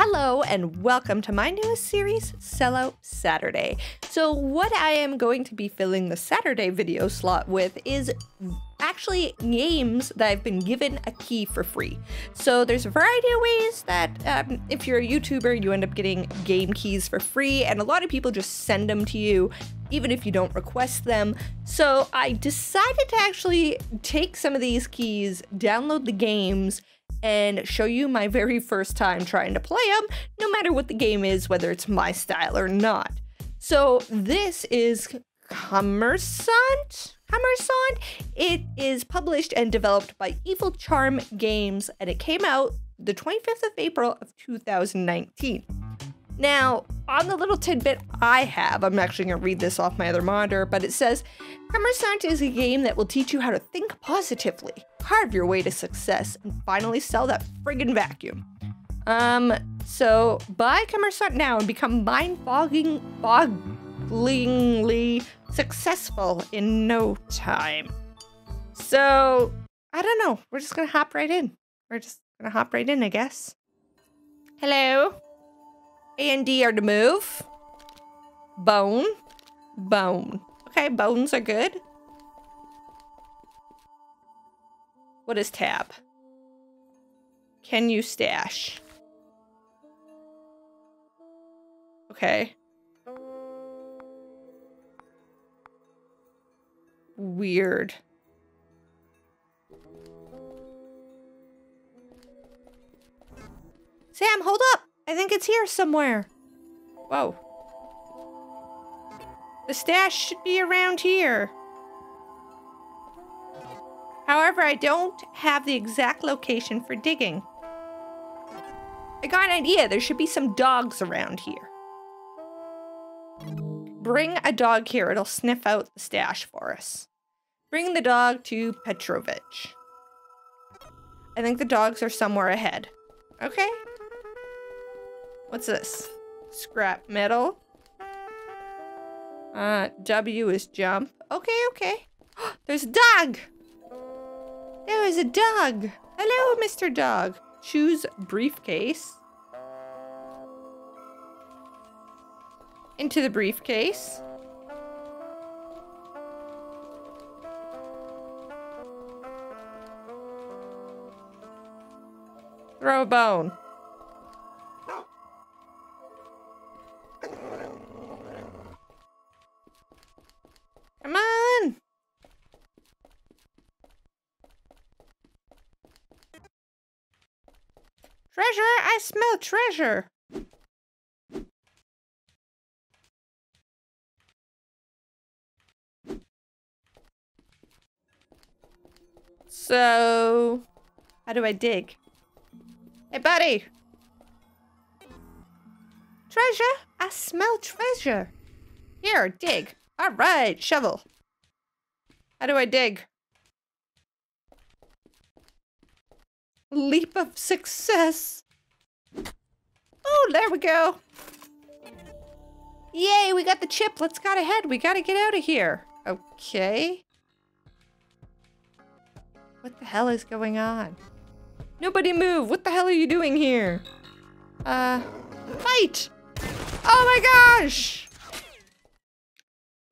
Hello and welcome to my newest series, Sellout Saturday. So what I am going to be filling the Saturday video slot with is actually games that I've been given a key for free. So there's a variety of ways that um, if you're a YouTuber, you end up getting game keys for free and a lot of people just send them to you even if you don't request them. So I decided to actually take some of these keys, download the games, and show you my very first time trying to play them, no matter what the game is, whether it's my style or not. So this is Kommersant? Kommersant? It is published and developed by Evil Charm Games, and it came out the 25th of April of 2019. Now, on the little tidbit I have, I'm actually going to read this off my other monitor, but it says Kommersant is a game that will teach you how to think positively, carve your way to success, and finally sell that friggin' vacuum. Um, so buy Kommersant now and become mind fogging, bogglingly successful in no time. So, I don't know. We're just gonna hop right in. We're just gonna hop right in, I guess. Hello? A and D are to move. Bone. Bone. Okay, bones are good. What is tab? Can you stash? Okay. Weird. Sam, hold up! I think it's here somewhere. Whoa. The stash should be around here. However, I don't have the exact location for digging. I got an idea. There should be some dogs around here. Bring a dog here. It'll sniff out the stash for us. Bring the dog to Petrovich. I think the dogs are somewhere ahead. Okay. What's this? Scrap metal. Uh, W is jump. Okay, okay. There's a dog! There is a dog! Hello, Mr. Dog. Choose briefcase. Into the briefcase. Throw a bone. I smell treasure! So, how do I dig? Hey, buddy! Treasure? I smell treasure. Here, dig. All right, shovel. How do I dig? Leap of success. Oh, there we go. Yay, we got the chip. Let's get ahead. We gotta get out of here. Okay. What the hell is going on? Nobody move. What the hell are you doing here? Uh, fight! Oh my gosh!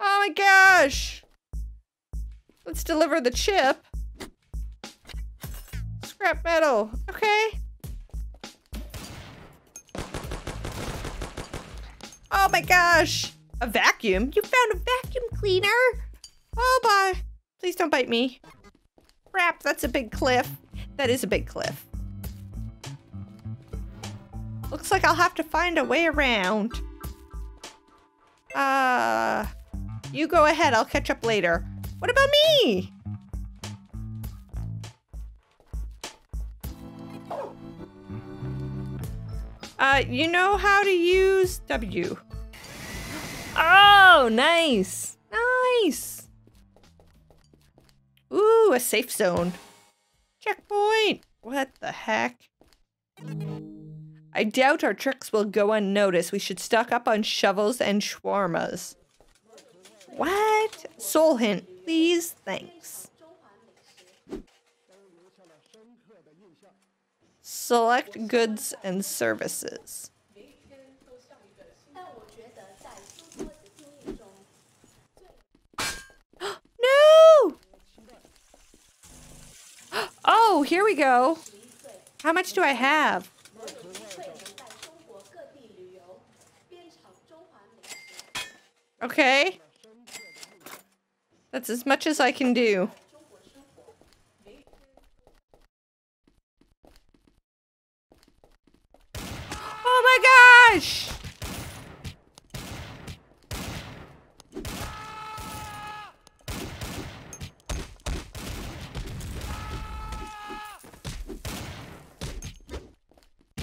Oh my gosh! Let's deliver the chip. Scrap metal. Okay. Oh my gosh! A vacuum? You found a vacuum cleaner? Oh bye. Please don't bite me. Crap, that's a big cliff. That is a big cliff. Looks like I'll have to find a way around. Uh... You go ahead, I'll catch up later. What about me? Uh, you know how to use W. Oh, nice. Nice. Ooh, a safe zone. Checkpoint. What the heck? I doubt our tricks will go unnoticed. We should stock up on shovels and shawarmas. What? Soul hint, please. Thanks. Select goods and services. no! Oh, here we go. How much do I have? Okay. That's as much as I can do. Oh my gosh!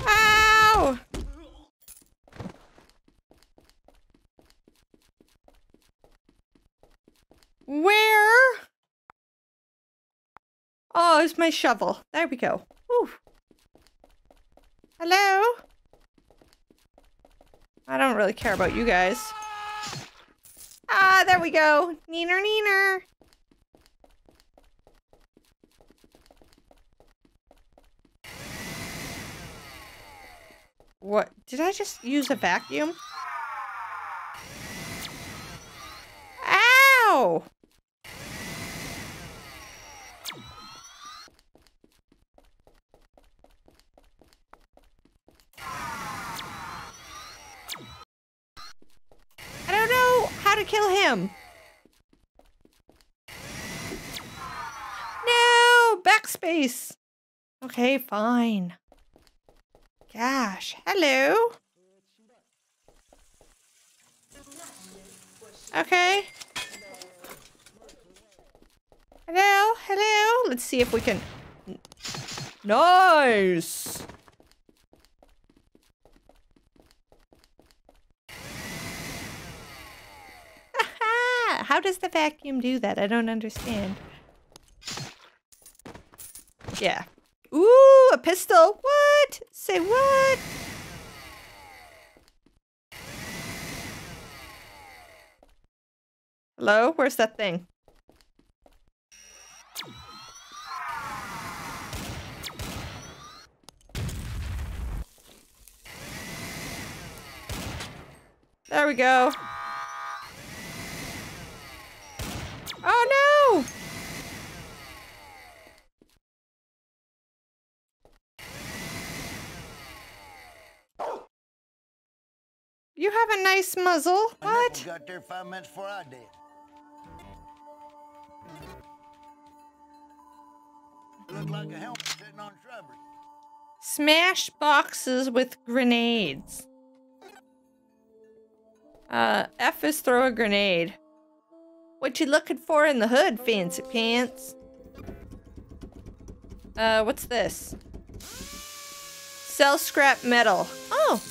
Ow! Where? My shovel. There we go. Hello? I don't really care about you guys. Ah, there we go. Neener, neener. What? Did I just use a vacuum? Ow! I don't know how to kill him. No! Backspace! Okay, fine. Gosh, hello? Okay. Hello, hello. Let's see if we can. Nice. How does the vacuum do that? I don't understand. Yeah. Ooh, a pistol. What? Say what? Hello? Where's that thing? There we go. Oh no! You have a nice muzzle. What? Got there five minutes before I did. Looked like a helmet sitting on shrubbery. Smash boxes with grenades. Uh, F is throw a grenade. What you looking for in the hood, fancy pants? Uh, what's this? Sell scrap metal. Oh,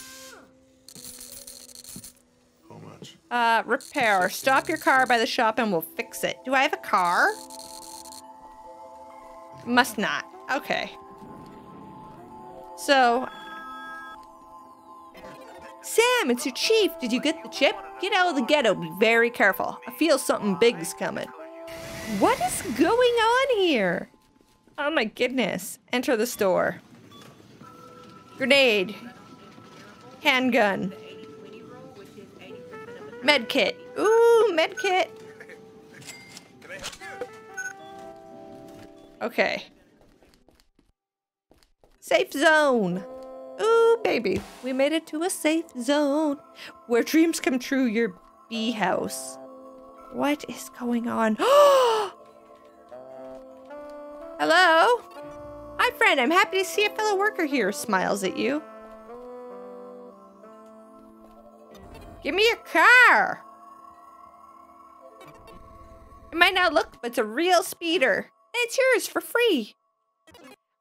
uh, repair. Stop your car by the shop and we'll fix it. Do I have a car? Must not. Okay. So. Sam, it's your chief. Did you get the chip? Get out of the ghetto. Be very careful. I feel something big's coming. What is going on here? Oh my goodness. Enter the store. Grenade. Handgun. Medkit. Ooh, medkit. Okay. Safe zone. Ooh, baby. We made it to a safe zone. Where dreams come true, your bee house. What is going on? Hello? Hi, friend. I'm happy to see a fellow worker here. Smiles at you. Give me your car. It might not look, but it's a real speeder. And it's yours for free.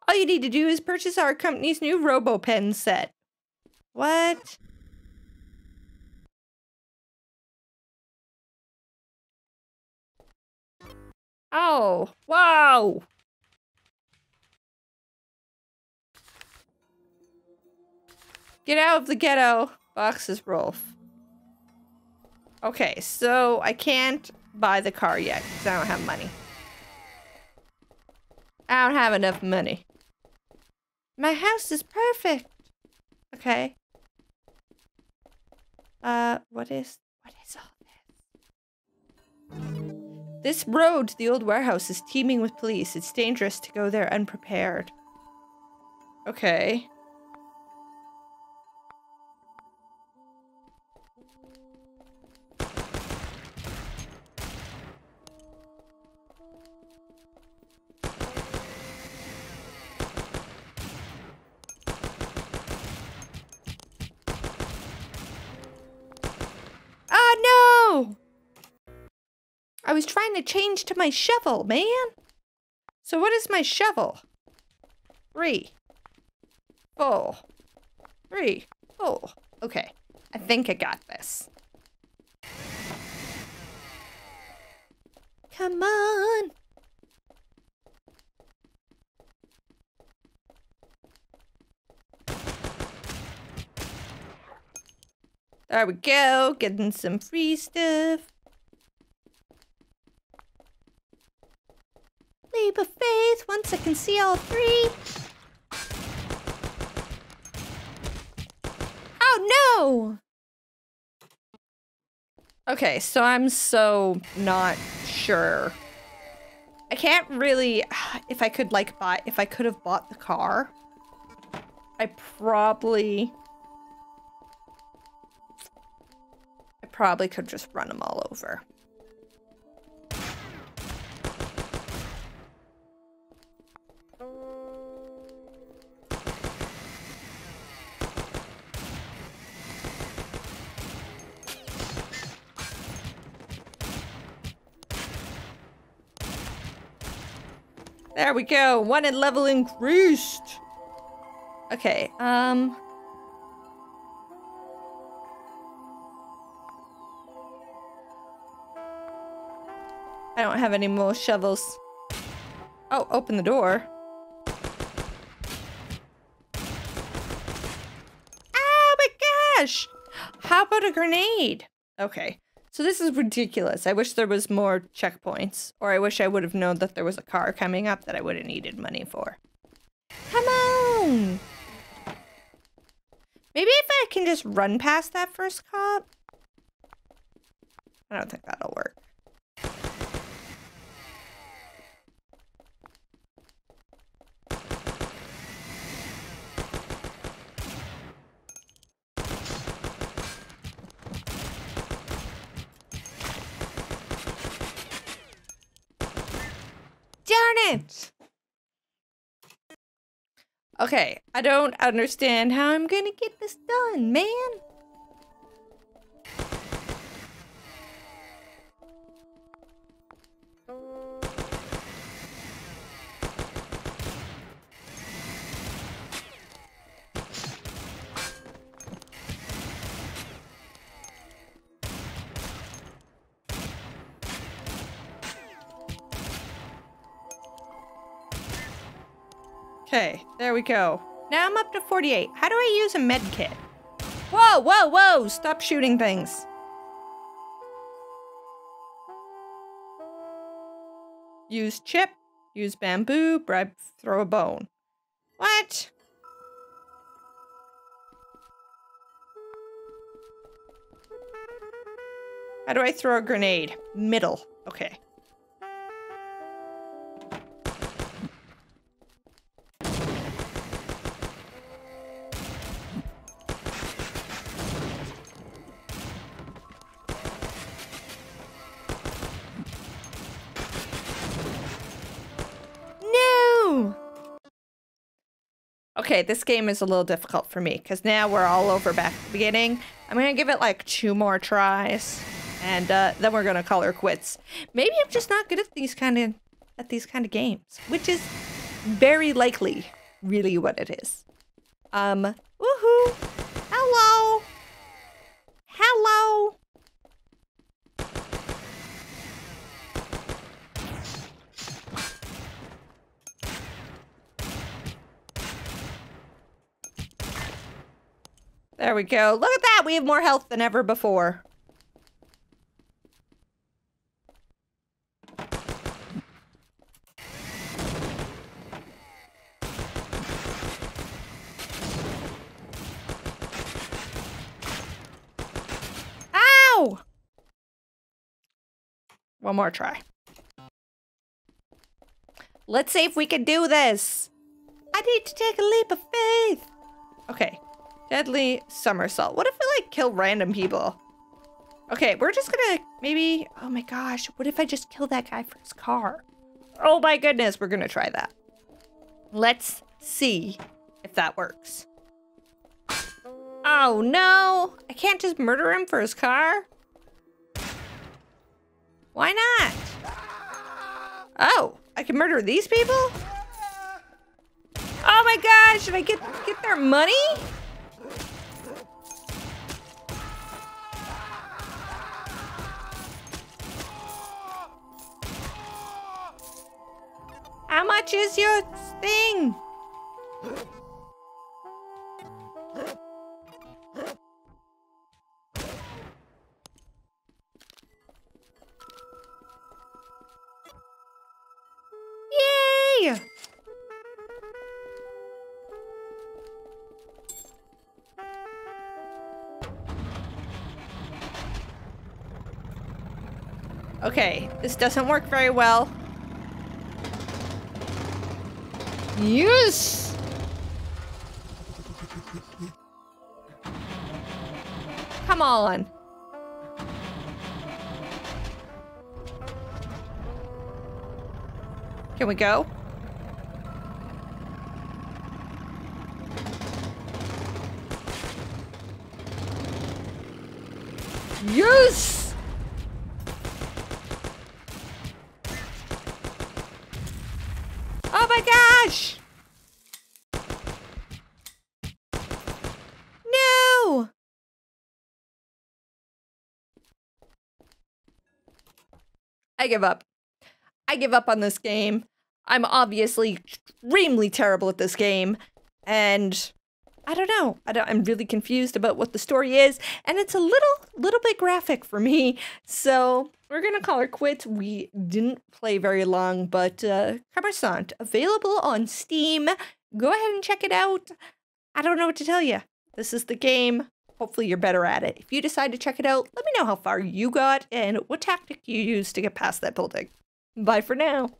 All you need to do is purchase our company's new RoboPen set. What? Oh, wow. Get out of the ghetto. Boxes, Rolf. Okay, so I can't buy the car yet because I don't have money. I don't have enough money. My house is perfect. Okay. Uh, what is what is all this? This road to the old warehouse is teeming with police. It's dangerous to go there unprepared. Okay. To change to my shovel, man. So what is my shovel? Three. Four. Three. Four. Okay. I think I got this. Come on. There we go. Getting some free stuff. Leap of faith once I can see all three. Oh no! Okay, so I'm so not sure. I can't really, if I could like buy, if I could have bought the car, I probably, I probably could just run them all over. There we go. One in level increased. Okay, um... I don't have any more shovels. Oh, open the door. Oh my gosh! How about a grenade? Okay. So this is ridiculous. I wish there was more checkpoints. Or I wish I would have known that there was a car coming up that I would have needed money for. Come on! Maybe if I can just run past that first cop? I don't think that'll work. Okay, I don't understand how I'm gonna get this done, man. Okay, there we go. Now I'm up to 48. How do I use a med kit? Whoa, whoa, whoa! Stop shooting things. Use chip, use bamboo, bribe, throw a bone. What? How do I throw a grenade? Middle. Okay. Okay, this game is a little difficult for me because now we're all over back at the beginning. I'm gonna give it like two more tries, and uh, then we're gonna call her quits. Maybe I'm just not good at these kind of at these kind of games, which is very likely really what it is. Um, woohoo! There we go. Look at that! We have more health than ever before. Ow! One more try. Let's see if we can do this. I need to take a leap of faith. Okay. Deadly somersault. What if we like kill random people? Okay, we're just gonna maybe, oh my gosh, what if I just kill that guy for his car? Oh my goodness, we're gonna try that. Let's see if that works. Oh no, I can't just murder him for his car? Why not? Oh, I can murder these people? Oh my gosh, should I get, get their money? How much is your thing? Yay! Okay, this doesn't work very well. Yes! Come on. Can we go? Yes! Oh my No! I give up. I give up on this game. I'm obviously extremely terrible at this game, and I don't know. I don't, I'm really confused about what the story is, and it's a little, little bit graphic for me. So we're gonna call her quits. We didn't play very long, but uh, available on Steam. Go ahead and check it out. I don't know what to tell you. This is the game. Hopefully you're better at it. If you decide to check it out, let me know how far you got and what tactic you used to get past that building. Bye for now.